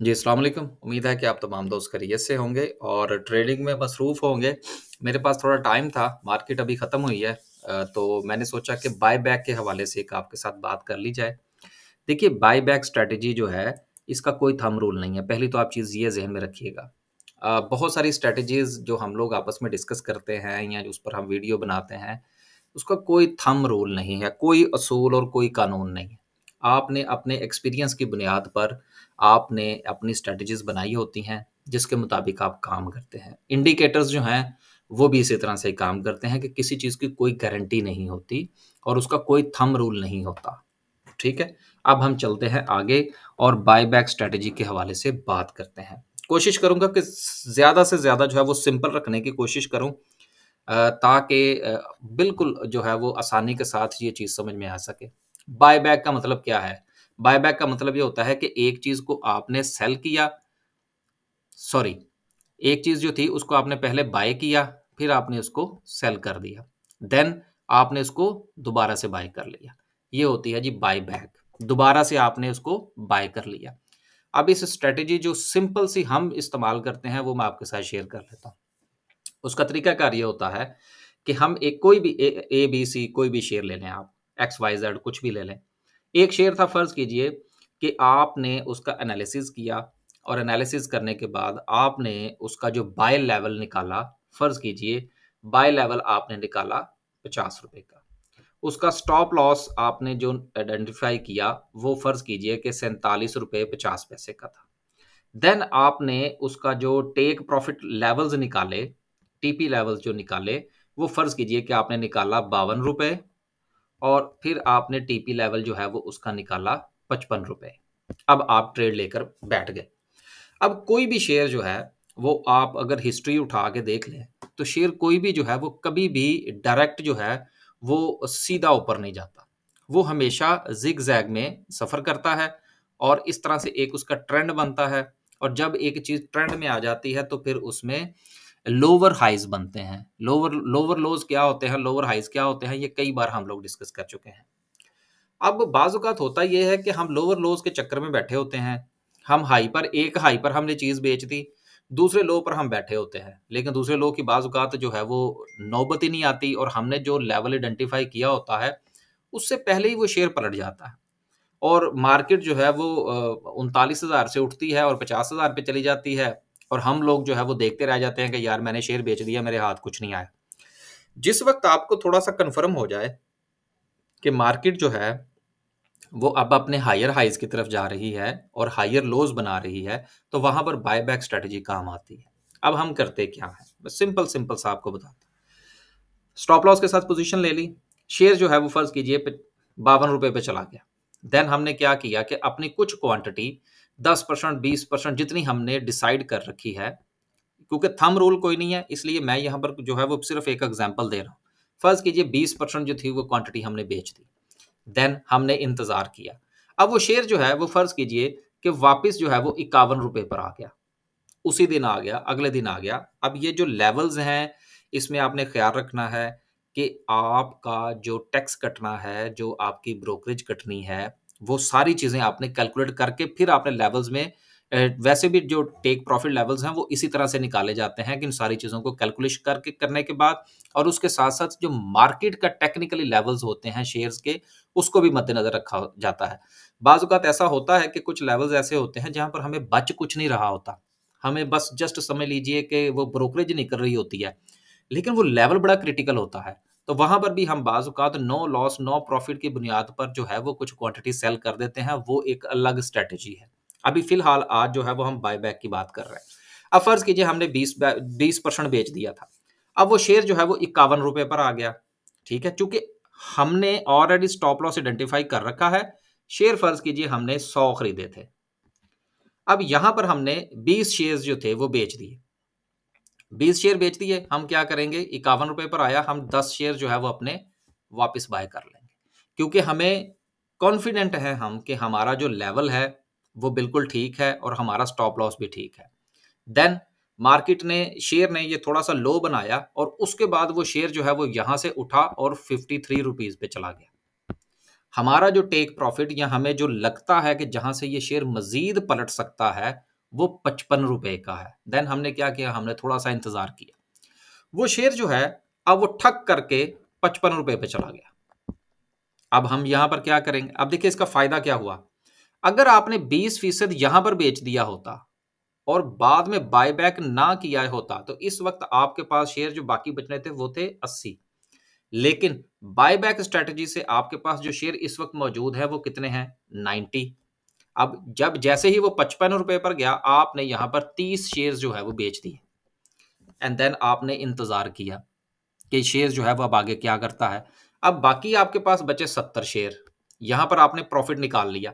जी, वालेकुम। उम्मीद है कि आप तमाम दोस्त खैरियत से होंगे और ट्रेडिंग में मसरूफ़ होंगे। मेरे पास थोड़ा टाइम था, मार्केट अभी ख़त्म हुई है तो मैंने सोचा कि बाय बैक के हवाले से एक आपके साथ बात कर ली जाए। देखिए, बाय बैक स्ट्रैटेजी जो है, इसका कोई थम रूल नहीं है। पहली तो आप चीज़ ये ज़हन में रखिएगा। बहुत सारी स्ट्रैटेजीज़ जो हम लोग आपस में डिस्कस करते हैं या उस पर हम वीडियो बनाते हैं, उसका कोई थम रूल नहीं है, कोई असूल और कोई कानून नहीं है। आपने अपने एक्सपीरियंस की बुनियाद पर आपने अपनी स्ट्रैटेजीज़ बनाई होती हैं, जिसके मुताबिक आप काम करते हैं। इंडिकेटर्स जो हैं, वो भी इसी तरह से काम करते हैं कि किसी चीज़ की कोई गारंटी नहीं होती और उसका कोई थम रूल नहीं होता। ठीक है? अब हम चलते हैं आगे और बाय बैक स्ट्रैटेजी के हवाले से बात करते हैं। कोशिश करूँगा कि ज़्यादा से ज़्यादा जो है वो सिंपल रखने की कोशिश करूँ ताकि बिल्कुल जो है वो आसानी के साथ ये चीज़ समझ में आ सके। बाय बैक का मतलब क्या है? बाय बैक का मतलब ये होता है कि एक चीज़ को आपने सेल किया सॉरी, एक चीज़ जो थी उसको आपने पहले बाय किया, फिर आपने उसको सेल कर दिया। देन आपने उसको दोबारा से बाय कर लिया। ये होती है जी बाय बैक। दोबारा से आपने उसको बाय कर लिया। अब इस स्ट्रेटेजी जो सिंपल सी हम इस्तेमाल करते हैं, वो मैं आपके साथ शेयर कर लेता हूँ। उसका तरीकाकार ये होता है कि हम एक कोई भी ए, बी, सी कोई भी शेयर ले लें आप, एक्स, वाई, ज़ेड कुछ भी ले लें। एक शेयर था फ़र्ज़ कीजिए कि आपने उसका एनालिसिस किया और एनालिसिस करने के बाद आपने उसका जो बाय लेवल निकाला, फ़र्ज़ कीजिए बाय लेवल आपने निकाला ₹50 का। उसका स्टॉप लॉस आपने जो आइडेंटिफ़ाई किया, वो फ़र्ज़ कीजिए कि ₹47.50 का था। देन आपने उसका जो टेक प्रॉफ़िट लेवल्स निकाले, टीपी लेवल्स जो निकाले, वो फ़र्ज़ कीजिए कि आपने निकाला ₹52 और फिर आपने टीपी लेवल जो है वो उसका निकाला ₹55 अब आप ट्रेड लेकर बैठ गए। अब कोई भी शेयर जो है, वो आप अगर हिस्ट्री उठा के देख लें, तो शेयर कोई भी जो है वो कभी भी डायरेक्ट जो है, वो सीधा ऊपर नहीं जाता। वो हमेशा ज़िग-ज़ैग में सफ़र करता है और इस तरह से एक उसका ट्रेंड बनता है और जब एक चीज़ ट्रेंड में आ जाती है, तो फिर उसमें लोअर हाइज़ बनते हैं। लोअर लोअर लोज़ क्या होते हैं, लोअर हाइज़ क्या होते हैं, ये कई बार हम लोग डिस्कस कर चुके हैं। अब बाज़ औक़ात होता यह है कि हम लोअर लोज़ के चक्कर में बैठे होते हैं। हम हाई पर एक हाई पर हमने चीज़ बेच दी, दूसरे लो पर हम बैठे होते हैं। लेकिन दूसरे लो की बाज़ औक़ात जो है वो नौबत ही नहीं आती और हमने जो लेवल आइडेंटिफ़ाई किया होता है, उससे पहले ही वो शेयर पलट जाता है। और मार्केट जो है वो उनतालीस हज़ार से उठती है और 50,000 पे चली जाती है और हम लोग जो है वो देखते रह जाते हैं कि यार मैंने शेयर बेच दिया, मेरे हाथ कुछ नहीं आया। जिस वक़्त आपको थोड़ा-सा कन्फर्म हो जाए कि मार्केट जो है, वो अब अपने हायर हाइज़ की तरफ़ जा रही है और हायर लोज़ बना रही है, तो वहाँ पर बाय बैक स्ट्रैटेजी काम आती है। अब हम करते क्या है बस सिंपल-सिंपल सा आपको बताता। स्टॉप लॉस के साथ पोज़ीशन ले ली, शेयर जो है वो फ़र्ज़ कीजिए बावन ₹52 पे चला गया। देन हमने क्या किया कि अपनी कुछ क्वांटिटी 10% 20% जितनी हमने डिसाइड कर रखी है, क्योंकि थम रूल कोई नहीं है, इसलिए मैं यहाँ पर जो है वो सिर्फ़ एक एग्ज़ाम्पल दे रहा हूँ। फ़र्ज़ कीजिए 20% जो थी वो क्वांटिटी हमने बेच दी। देन हमने इंतज़ार किया। अब वो शेयर जो है वो फ़र्ज़ कीजिए कि वापस जो है वो ₹51 पर आ गया। उसी दिन आ गया, अगले दिन आ गया। अब ये जो लेवल्स हैं, इसमें आपने ख़्याल रखना है कि आपका जो टैक्स कटना है, जो आपकी ब्रोकरेज कटनी है, वो सारी चीज़ें आपने कैलकुलेट करके फिर आपने लेवल्स में वैसे भी जो टेक प्रॉफ़िट लेवल्स हैं, वो इसी तरह से निकाले जाते हैं कि इन सारी चीज़ों को कैलकुलेश करके करने के बाद और उसके साथ-साथ जो मार्केट का टेक्निकली लेवल्स होते हैं शेयर्स के, उसको भी मद्देनज़र रखा जाता है। बाज़ ऐसा होता है कि कुछ लेवल्स ऐसे होते हैं, जहाँ पर हमें बच कुछ नहीं रहा होता। हमें बस जस्ट समझ लीजिए कि वो ब्रोकरेज निकल रही होती है, लेकिन वो लेवल बड़ा क्रिटिकल होता है। तो वहाँ पर भी हम बाज़ औक़ात नो लॉस, नो प्रॉफ़िट की बुनियाद पर जो है वो कुछ क्वांटिटी सेल कर देते हैं, वो एक अलग स्ट्रैटेजी है। अभी फ़िलहाल आज जो है वो हम बाय बैक की बात कर रहे हैं। अब फ़र्ज़ कीजिए हमने 20 बै 20% बेच दिया था। अब वो शेयर जो है वो ₹51 पर आ गया, ठीक है? चूँकि हमने ऑलरेडी स्टॉप लॉस आइडेंटिफ़ाई कर रखा है, शेयर फ़र्ज़ कीजिए हमने 100 खरीदे थे। अब यहाँ पर हमने 20 शेयर्स जो थे वो बेच दिए। 20 शेयर बेच दिए, हम क्या करेंगे ₹51 पर आया, हम 10 शेयर जो है वो अपने वापस बाय कर लेंगे। क्योंकि हमें कॉन्फिडेंट है हम कि हमारा जो लेवल है, वो बिल्कुल ठीक है और हमारा स्टॉप लॉस भी ठीक है। देन मार्केट ने शेयर ने ये थोड़ा-सा लो बनाया और उसके बाद वो शेयर जो है वो यहाँ से उठा और ₹53 पे चला गया। हमारा जो टेक प्रॉफ़िट या हमें जो लगता है कि जहाँ से ये शेयर मज़ीद पलट सकता है, वो पचपन रुपए का है। देन हमने क्या किया? हमने थोड़ा सा इंतज़ार किया। वो शेयर जो है, अब वो ठक करके पचपन रुपए पे चला गया। अब हम यहाँ पर क्या करेंगे? अब देखिए इसका फ़ायदा क्या हुआ? अगर आपने 20 फ़ीसद यहाँ पर बेच दिया होता और बाद में बायबैक ना किया होता तो इस वक्त आपके पास शेयर जो बाकी बच रहे थे, वो थे 80 लेकिन बायबैक स्ट्रेटजी से आपके पास जो शेयर इस वक्त मौजूद है, वो कितने हैं? 90 अब जब जैसे ही वो पचपन रुपए पर गया, आपने यहाँ पर तीस शेयर जो है वो बेच दिए। एंड देन आपने इंतज़ार किया कि शेयर जो है वो अब आगे क्या करता है। अब बाकी आपके पास बचे सत्तर शेयर यहाँ पर आपने प्रॉफिट निकाल लिया।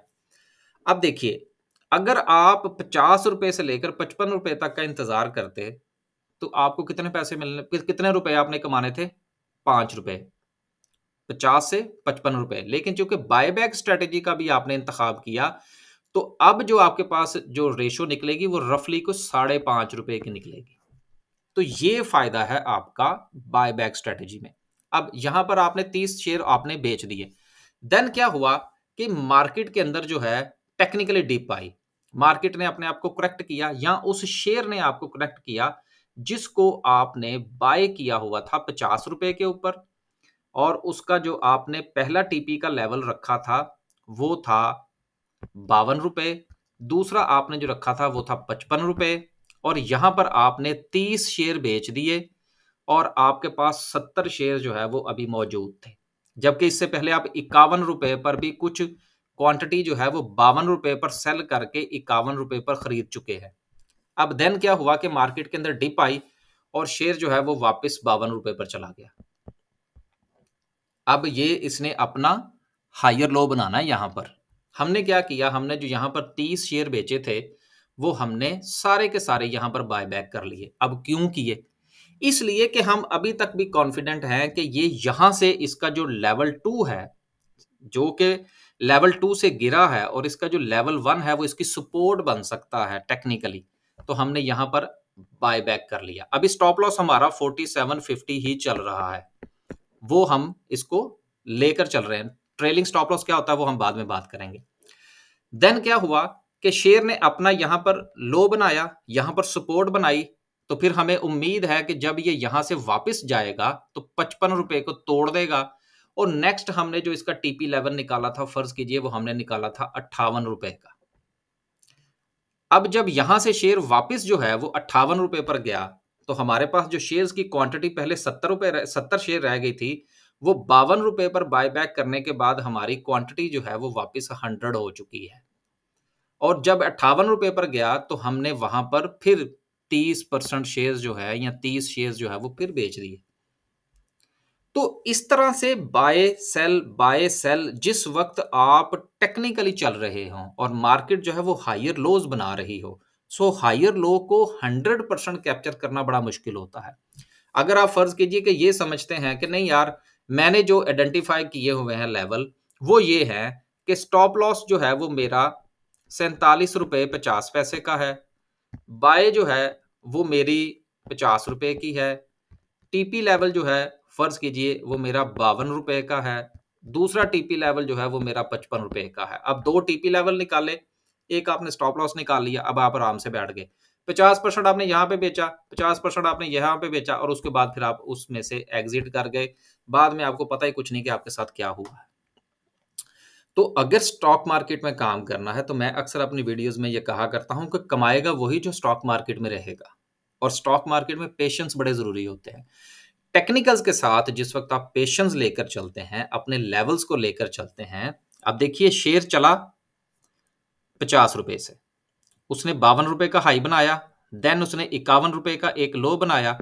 अब देखिए, अगर आप पचास रुपए से लेकर पचपन रुपए तक का इंतज़ार करते तो आपको कितने पैसे मिलने कितने रुपए आपने कमाने थे? पाँच रुपए। पचास से पचपन रुपए। लेकिन चूँकि बायबैक स्ट्रेटेजी का भी आपने इंतखाब किया तो अब जो आपके पास जो रेशो निकलेगी वो रफली कुछ साढ़े पाँच रुपए की निकलेगी। तो ये फ़ायदा है आपका बायबैक स्ट्रेटेजी में। अब यहाँ पर आपने तीस शेयर आपने बेच दिए। देन क्या हुआ कि मार्केट के अंदर जो है टेक्निकली डीप आई। मार्केट ने अपने आप को करेक्ट किया या उस शेयर ने आपको करेक्ट किया जिसको आपने बाय किया हुआ था पचास रुपए के ऊपर। और उसका जो आपने पहला टीपी का लेवल रखा था वो था बावन रुपए, दूसरा आपने जो रखा था वो था पचपन रुपए, और यहाँ पर आपने तीस शेयर बेच दिए, और आपके पास सत्तर शेयर जो है वो अभी मौजूद थे। जबकि इससे पहले आप इक्यावन रुपए पर भी कुछ क्वांटिटी जो है वो बावन रुपए पर सेल करके इक्यावन रुपए पर खरीद चुके हैं। अब देन क्या हुआ कि मार्केट के अंदर डिप आई, और शेयर जो है वो वापस बावन रुपए पर चला गया। अब ये इसने अपना हायर लो बनाना है यहाँ पर। हमने क्या किया? हमने जो यहाँ पर तीस शेयर बेचे थे, वो हमने सारे के सारे यहाँ पर बाय बैक कर लिए। अब क्यों किए? इसलिए कि हम अभी तक भी कॉन्फिडेंट हैं कि ये यहाँ से इसका जो लेवल टू है, जो कि लेवल टू से गिरा है और इसका जो लेवल वन है, वो इसकी सपोर्ट बन सकता है टेक्निकली तो हमने यहाँ पर बाय बैक कर लिया। अभी स्टॉप लॉस हमारा 4750 ही चल रहा है। वो हम इसको लेकर चल रहे हैं। ट्रेलिंग स्टॉप लॉस क्या होता है वो हम बाद में बात करेंगे। देन क्या हुआ कि शेयर ने अपना यहाँ पर लो बनाया, यहाँ पर सपोर्ट बनाई तो फिर हमें उम्मीद है कि जब ये यहाँ से वापस जाएगा तो पचपन रुपए को तोड़ देगा। और नेक्स्ट हमने जो इसका टीपी लेवल निकाला था, फ़र्ज़ कीजिए वो हमने निकाला था अट्ठावन रुपए का। अब जब यहाँ से शेयर वापस जो है वो अट्ठावन रुपए पर गया तो हमारे पास जो शेयर्स की क्वांटिटी पहले सत्तर रुपए सत्तर शेयर रह गई थी वो बावन रुपए पर बायबैक करने के बाद हमारी क्वांटिटी जो है वो वापस हंड्रेड हो चुकी है। और जब अट्ठावन रुपए पर गया तो हमने वहाँ पर फिर तीस परसेंट शेयर जो है या तीस शेयर जो है वो फिर बेच दिए। तो इस तरह से बाय सेल बाय सेल जिस वक्त आप टेक्निकली चल रहे हो और मार्केट जो है वो हायर लोज बना रही हो सो हायर लो को 100 परसेंट कैप्चर करना बड़ा मुश्किल होता है। अगर आप फ़र्ज़ कीजिए कि ये समझते हैं कि नहीं यार मैंने जो आइडेंटिफाई किए हुए हैं लेवल वो ये है कि स्टॉप लॉस जो है वो मेरा सैतालीस रुपए पचास पैसे का है। बाय जो है वो मेरी पचास रुपए की है। टीपी लेवल जो है, फ़र्ज़ कीजिए, वो मेरा बावन रुपए का है। दूसरा टीपी लेवल जो है वो मेरा पचपन रुपए का है। अब दो टीपी लेवल निकाले, एक आपने स्टॉप लॉस निकाल लिया, अब आप आराम से बैठ गए। पचास परसेंट आपने यहाँ पे बेचा, पचास परसेंट आपने यहाँ पे बेचा, और उसके बाद फिर आप उसमें से एग्जिट कर गए। बाद में आपको पता ही कुछ नहीं कि आपके साथ क्या हुआ है। तो अगर स्टॉक मार्केट में काम करना है तो मैं अक्सर अपनी वीडियोस में ये कहा करता हूँ कि कमाएगा वही जो स्टॉक मार्केट में रहेगा। और स्टॉक मार्केट में पेशेंस बड़े ज़रूरी होते हैं। टेक्निकल्स के साथ जिस वक्त आप पेशेंस लेकर चलते हैं, अपने लेवल्स को लेकर चलते हैं, अब देखिए शेयर चला पचास रुपए से। उसने बावन रुपए का हाई बनाया देन उसने इक्यावन रुपए का एक लो बनाया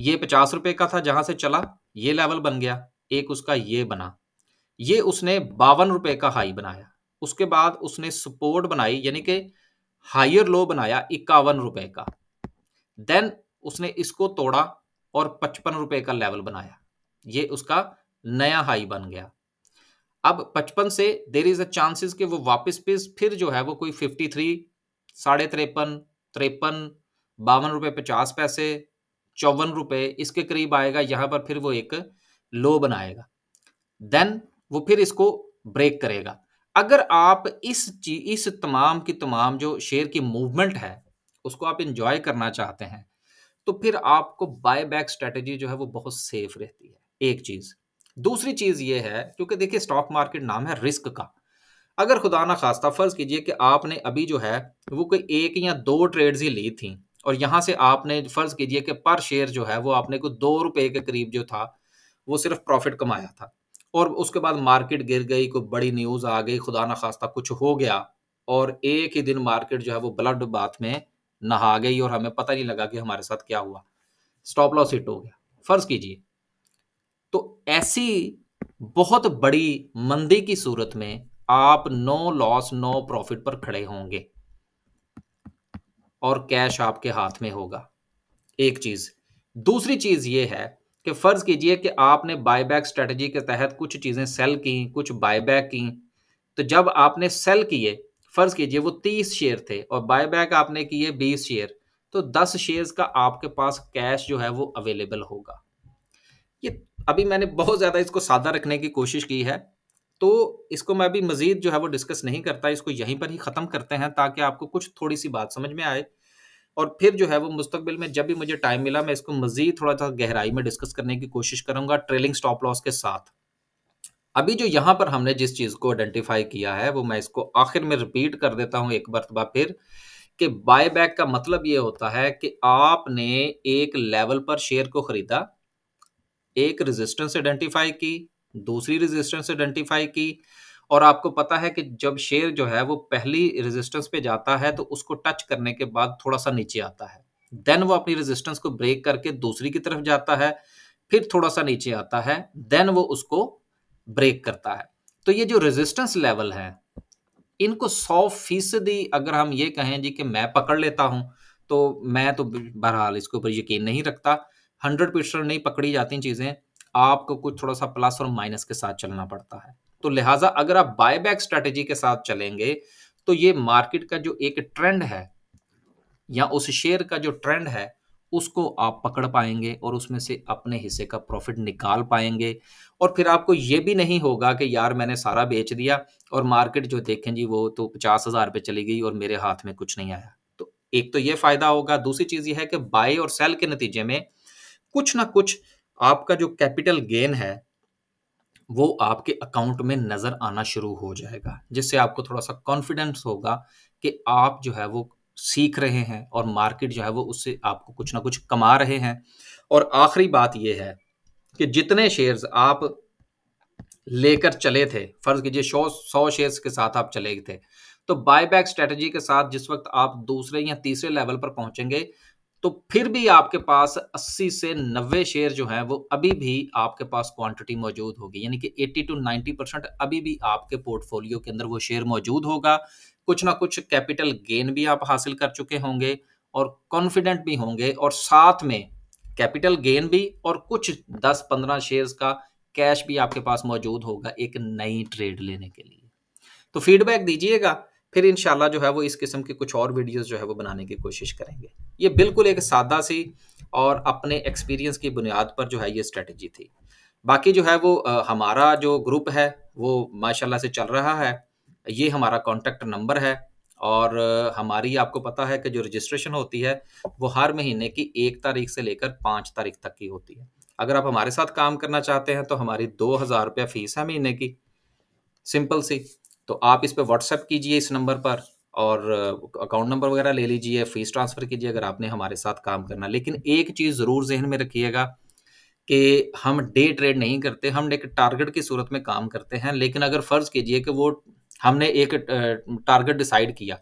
ये पचास रुपए का था जहाँ से चला, ये लेवल बन गया, एक उसका ये बना। ये उसने बावन रुपए का हाई बनाया। उसके बाद उसने सपोर्ट बनाई, यानी कि हायर लो बनाया इक्यावन रुपए का। देन उसने इसको तोड़ा और पचपन रुपए का लेवल बनाया। ये उसका नया हाई बन गया। अब पचपन से देर इज़ अ चांसेस कि वो वापस पे फिर जो है वो कोई फिफ्टी थ्री साढ़े तिरपन तिरपन, बावन रुपए पचास पैसे चौवन रुपए इसके करीब आएगा, यहाँ पर फिर वो एक लो बनाएगा। देन वो फिर इसको ब्रेक करेगा। अगर आप इस इस तमाम की तमाम जो शेयर की मूवमेंट है, उसको आप इंजॉय करना चाहते हैं तो फिर आपको बाय बैक स्ट्रेटेजी जो है वो बहुत सेफ़ रहती है, एक चीज़। दूसरी चीज़ ये है, क्योंकि देखिए स्टॉक मार्केट नाम है रिस्क का। अगर खुदा ना खास्ता, फ़र्ज़ कीजिए कि आपने अभी जो है, वो कोई एक या दो ट्रेड्स ही ली थी और यहाँ से आपने फ़र्ज़ कीजिए कि पर शेयर जो है वो आपने को दो रुपए के करीब जो था, वो सिर्फ़ प्रॉफिट कमाया था। और उसके बाद मार्केट गिर गई, कोई बड़ी न्यूज़ आ गई, खुदा ना खास्ता कुछ हो गया और एक ही दिन मार्केट जो है वो ब्लड बाथ में नहा गई और हमें पता नहीं लगा कि हमारे साथ क्या हुआ। स्टॉप लॉस हिट हो गया। फ़र्ज़ कीजिए। तो ऐसी बहुत बड़ी मंदी की सूरत में आप नो लॉस नो प्रॉफिट पर खड़े होंगे। और कैश आपके हाथ में होगा। एक चीज़। दूसरी चीज़ ये है कि फ़र्ज़ कीजिए कि आपने बायबैक स्ट्रेटजी के तहत कुछ चीज़ें सेल की, कुछ बायबैक की। तो जब आपने सेल किए, फ़र्ज़ कीजिए वो तीस शेयर थे और बायबैक आपने किए बीस शेयर तो दस शेयर्स का आपके पास कैश जो है वो अवेलेबल होगा। ये अभी मैंने बहुत ज़्यादा इसको सादा रखने की कोशिश की है। तो इसको मैं अभी मजीद जो है वो डिस्कस नहीं करता, इसको यहीं पर ही ख़त्म करते हैं ताकि आपको कुछ थोड़ी सी बात समझ में आए। और फिर जो है वो मुस्तबिल में जब भी मुझे टाइम मिला, मैं इसको मजीद थोड़ा सा गहराई में डिस्कस करने की कोशिश करूँगा ट्रेलिंग स्टॉप लॉस के साथ। अभी जो यहाँ पर हमने जिस चीज़ को आइडेंटिफाई किया है, वो मैं इसको आखिर में रिपीट कर देता हूँ एक मरतबा फिर, कि बाय बैक का मतलब ये होता है कि आपने एक लेवल पर शेयर को खरीदा, एक रेजिस्टेंस आइडेंटिफाई की दूसरी रेजिस्टेंस आइडेंटिफाई की। और आपको पता है कि जब शेयर जो है वो पहली रेजिस्टेंस पे जाता है तो उसको टच करने के बाद थोड़ा सा नीचे आता है। देन वो अपनी रेजिस्टेंस को ब्रेक करके दूसरी की तरफ़ जाता है, फिर थोड़ा सा नीचे आता है देन वो उसको ब्रेक करता है। तो ये जो रेजिस्टेंस लेवल है, इनको सौ फ़ीसदी अगर हम ये कहें जी कि मैं पकड़ लेता हूँ तो मैं तो बहरहाल इसके ऊपर यकीन नहीं रखता। हंड्रेड परसेंट नहीं पकड़ी जाती चीज़ें आपको कुछ थोड़ा सा प्लस और माइनस के साथ चलना पड़ता है। तो लिहाजा अगर आप बायबैक स्ट्रेटेजी के साथ चलेंगे तो ये मार्केट का जो एक ट्रेंड है, या उस शेयर का जो ट्रेंड है, उसको आप पकड़ पाएँगे और उसमें से अपने हिस्से का प्रॉफिट निकाल पाएँगे। और फिर आपको ये भी नहीं होगा कि यार मैंने सारा बेच दिया और मार्केट जो देखें जी वो तो पचास हज़ार पे चली गई और मेरे हाथ में कुछ नहीं आया। तो एक तो ये फ़ायदा होगा, दूसरी चीज़ ये है कि बाय और सेल के नतीजे में कुछ ना कुछ आपका जो कैपिटल गेन है, वो आपके अकाउंट में नज़र आना शुरू हो जाएगा, जिससे आपको थोड़ा सा कॉन्फिडेंस होगा कि आप जो है वो सीख रहे हैं और मार्केट जो है वो उससे आपको कुछ ना कुछ कमा रहे हैं। और आखिरी बात यह है कि जितने शेयर्स आप लेकर चले थे, फ़र्ज़ कीजिए सौ सौ शेयर्स के साथ आप चले थे तो बायबैक स्ट्रेटजी के साथ जिस वक्त आप दूसरे या तीसरे लेवल पर पहुँचेंगे तो फिर भी आपके पास 80 से 90 शेयर जो हैं, वो अभी भी आपके पास क्वांटिटी मौजूद होगी। यानी कि 80 टू 90 परसेंट अभी भी आपके पोर्टफोलियो के अंदर वो शेयर मौजूद होगा। कुछ ना कुछ कैपिटल गेन भी आप हासिल कर चुके होंगे और कॉन्फिडेंट भी होंगे और साथ में कैपिटल गेन भी और कुछ 10-15 शेयर्स का कैश भी आपके पास मौजूद होगा एक नई ट्रेड लेने के लिए। तो फीडबैक दीजिएगा। फिर इनशाला जो है वो इस किस्म की कुछ और वीडियोस जो है वो बनाने की कोशिश करेंगे। ये बिल्कुल एक सादा सी और अपने एक्सपीरियंस की बुनियाद पर जो है ये स्ट्रेटजी थी। बाकी जो है वो हमारा जो ग्रुप है, वो माशाल्लाह से चल रहा है। ये हमारा कॉन्टेक्ट नंबर है और हमारी आपको पता है कि जो रजिस्ट्रेशन होती है, वो हर महीने की एक तारीख से लेकर पाँच तारीख तक की होती है। अगर आप हमारे साथ काम करना चाहते हैं तो हमारी दो हज़ार रुपया फ़ीस है महीने की। सिंपल सी। तो आप इस पर व्हाट्सएप कीजिए इस नंबर पर और अकाउंट नंबर वगैरह ले लीजिए फ़ीस ट्रांसफ़र कीजिए अगर आपने हमारे साथ काम करना। लेकिन एक चीज़ ज़रूर जहन में रखिएगा कि हम डे ट्रेड नहीं करते, हम एक टारगेट की सूरत में काम करते हैं, लेकिन अगर फ़र्ज़ कीजिए कि वो हमने एक टारगेट डिसाइड किया।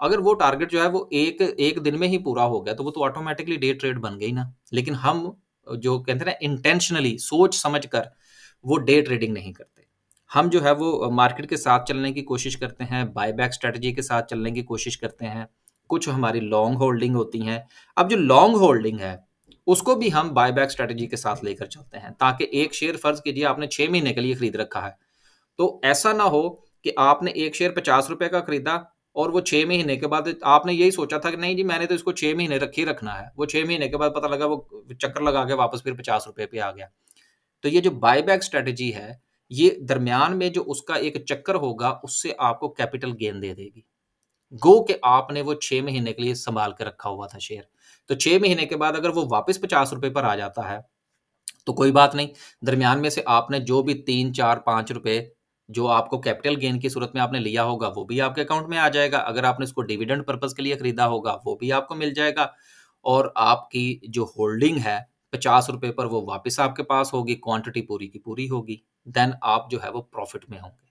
अगर वो टारगेट जो है वो एक एक दिन में ही पूरा हो गया तो वो तो ऑटोमेटिकली डे ट्रेड बन गई ना। लेकिन हम जो कहते हैं ना इंटेंशनली सोच समझ कर वो डे ट्रेडिंग नहीं करते। हम जो है वो मार्केट के साथ चलने की कोशिश करते हैं बायबैक स्ट्रेटजी के साथ चलने की कोशिश करते हैं। कुछ हमारी लॉन्ग होल्डिंग होती हैं। अब जो लॉन्ग होल्डिंग है, उसको भी हम बायबैक स्ट्रेटजी के साथ लेकर चलते हैं, ताकि एक शेयर फ़र्ज़ कीजिए आपने छह महीने के लिए खरीद रखा है। तो ऐसा ना हो कि आपने एक शेयर पचास रुपए का खरीदा और वो छह महीने के बाद आपने यही सोचा था कि नहीं जी, मैंने तो इसको छह महीने रखे रखना है। वो छह महीने के बाद पता लगा वो चक्कर लगा के वापस फिर पचास रुपए पे आ गया। तो ये जो बायबैक स्ट्रेटजी है ये दरमियान में जो उसका एक चक्कर होगा, उससे आपको कैपिटल गेन दे देगी। गो के आपने वो छह महीने के लिए संभाल के रखा हुआ था शेयर। तो छह महीने के बाद अगर वो वापस पचास रुपए पर आ जाता है तो कोई बात नहीं। दरमियान में से आपने जो भी तीन, चार, पाँच रुपए जो आपको कैपिटल गेन की सूरत में आपने लिया होगा, वो भी आपके अकाउंट में आ जाएगा। अगर आपने इसको डिविडेंड पर्पज के लिए खरीदा होगा, वो भी आपको मिल जाएगा। और आपकी जो होल्डिंग है पचास रुपए पर वो वापस आपके पास होगी क्वांटिटी पूरी की पूरी होगी देन आप जो है वो प्रॉफिट में होंगे।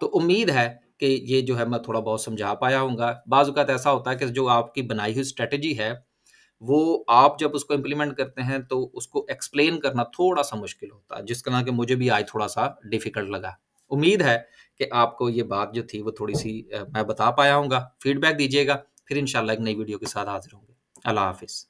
तो उम्मीद है कि ये जो है मैं थोड़ा बहुत समझा पाया हूँ बाज़ात ऐसा होता है कि जो आपकी बनाई हुई स्ट्रेटजी है, वो आप जब उसको इम्प्लीमेंट करते हैं तो उसको एक्सप्लेन करना थोड़ा सा मुश्किल होता है, जिस तरह के मुझे भी आज थोड़ा सा डिफ़िकल्ट लगा। उम्मीद है कि आपको ये बात जो थी, वो थोड़ी सी मैं बता पाया हूँ फीडबैक दीजिएगा, फिर इंशाल्लाह एक नई वीडियो के साथ हाजिर होंगे। अल्लाह हाफिज़।